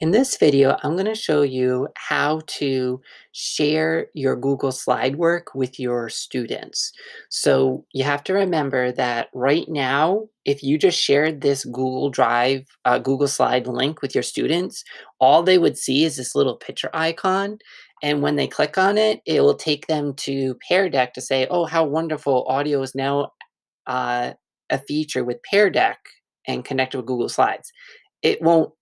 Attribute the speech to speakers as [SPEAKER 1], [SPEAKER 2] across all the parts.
[SPEAKER 1] In this video, I'm going to show you how to share your Google Slide work with your students. So you have to remember that right now, if you just shared this Google Drive, uh, Google Slide link with your students, all they would see is this little picture icon. And when they click on it, it will take them to Pear Deck to say, oh, how wonderful, audio is now uh, a feature with Pear Deck and connected with Google Slides. It won't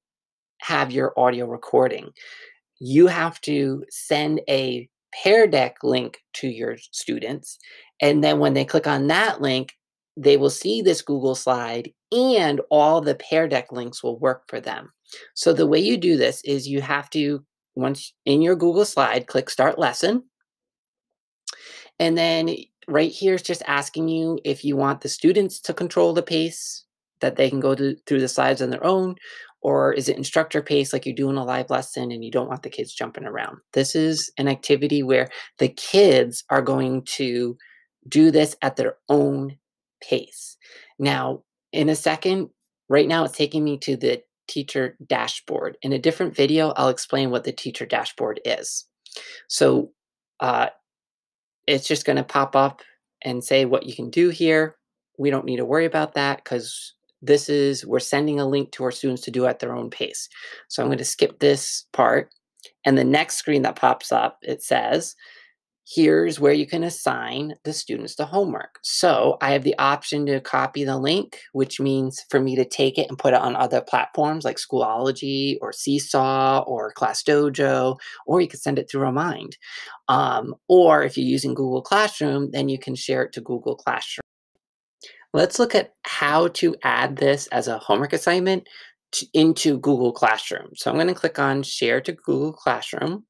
[SPEAKER 1] have your audio recording. You have to send a Pear Deck link to your students. And then when they click on that link, they will see this Google slide and all the Pear Deck links will work for them. So the way you do this is you have to, once in your Google slide, click Start Lesson. And then right here is just asking you if you want the students to control the pace that they can go to, through the slides on their own, or is it instructor pace like you're doing a live lesson and you don't want the kids jumping around? This is an activity where the kids are going to do this at their own pace. Now, in a second, right now it's taking me to the teacher dashboard. In a different video, I'll explain what the teacher dashboard is. So uh, it's just going to pop up and say what you can do here. We don't need to worry about that because this is, we're sending a link to our students to do at their own pace. So I'm going to skip this part. And the next screen that pops up, it says, here's where you can assign the students the homework. So I have the option to copy the link, which means for me to take it and put it on other platforms like Schoology or Seesaw or Class Dojo, or you can send it through Remind. Um, or if you're using Google Classroom, then you can share it to Google Classroom. Let's look at how to add this as a homework assignment to, into Google Classroom. So I'm going to click on Share to Google Classroom.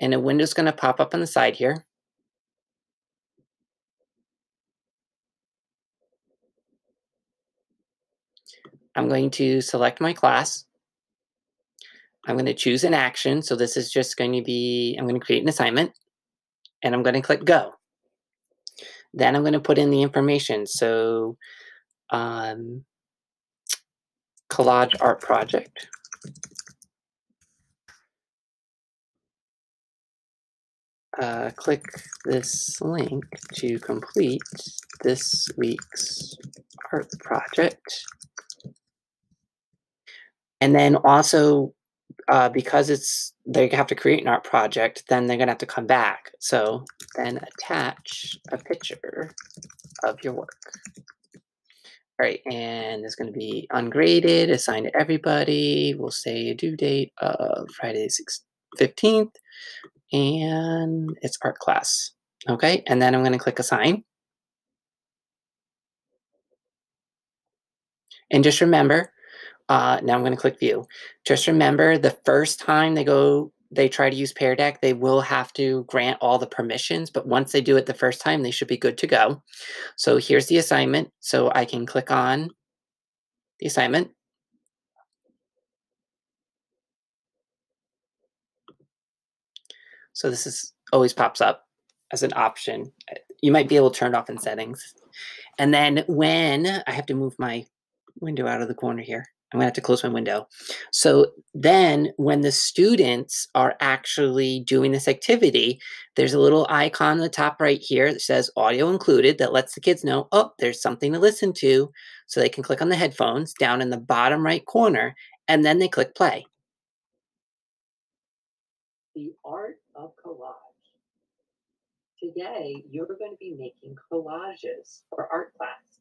[SPEAKER 1] And a window is going to pop up on the side here. I'm going to select my class. I'm going to choose an action. So this is just going to be, I'm going to create an assignment. And I'm going to click Go. Then I'm going to put in the information. So um, collage art project. Uh, click this link to complete this week's art project. And then also, uh, because it's they have to create an art project, then they're going to have to come back. So then attach a picture of your work. All right, and it's going to be ungraded, assigned to everybody. We'll say a due date of Friday 15th, and it's art class. Okay, and then I'm going to click assign. And just remember, uh, now I'm going to click view. Just remember the first time they go, they try to use Pear Deck, they will have to grant all the permissions, but once they do it the first time, they should be good to go. So here's the assignment. So I can click on the assignment. So this is always pops up as an option. You might be able to turn it off in settings. And then when I have to move my window out of the corner here. I'm going to have to close my window. So then when the students are actually doing this activity, there's a little icon on the top right here that says audio included that lets the kids know, oh, there's something to listen to. So they can click on the headphones down in the bottom right corner, and then they click play. The art of collage. Today, you're going to be making collages for art class.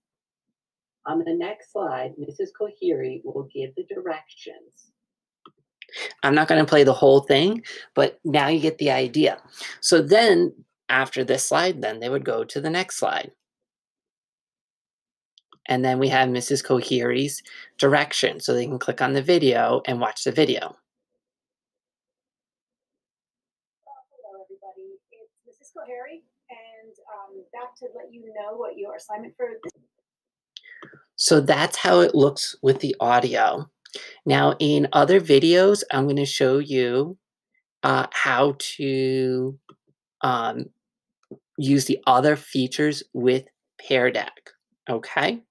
[SPEAKER 1] On the next slide, Mrs. Kohiri will give the directions. I'm not going to play the whole thing, but now you get the idea. So then after this slide, then they would go to the next slide. And then we have Mrs. Kohiri's direction, so they can click on the video and watch the video.
[SPEAKER 2] Hello, everybody. It's Mrs. Kohiri, and um, back to let you know what your assignment for this
[SPEAKER 1] so that's how it looks with the audio. Now, in other videos, I'm going to show you uh, how to um, use the other features with Pear Deck. Okay?